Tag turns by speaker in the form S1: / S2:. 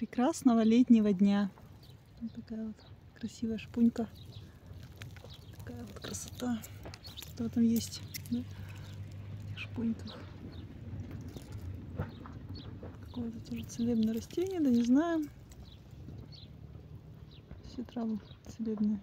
S1: прекрасного летнего дня. Вот такая вот красивая шпунька. Такая вот красота. Что там есть, да? В шпуньках. Какое-то тоже целебное растение, да не знаю. Все травы целебные.